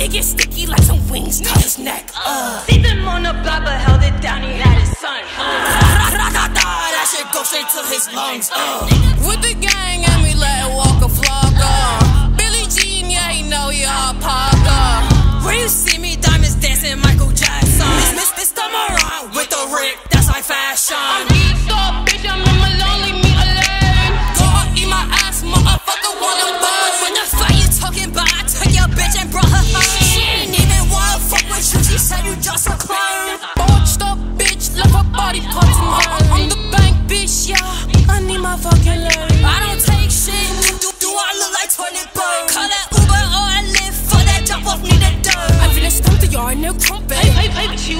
it, gets sticky like some wings to his neck. Uh, him on the block, but held it down. He had his son. Uh. That shit go straight to his lungs. Uh, with the gang Trump, Hey, hey, I, I,